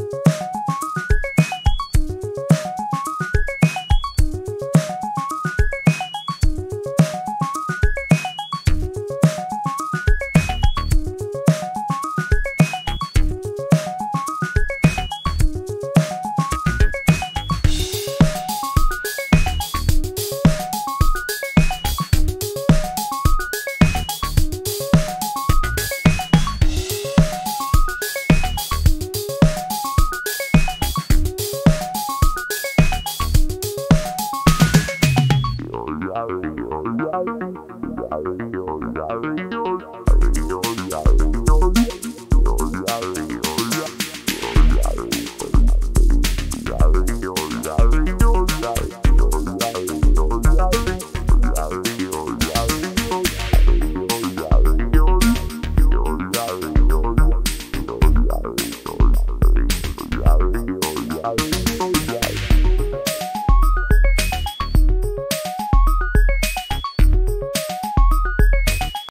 え? Oh,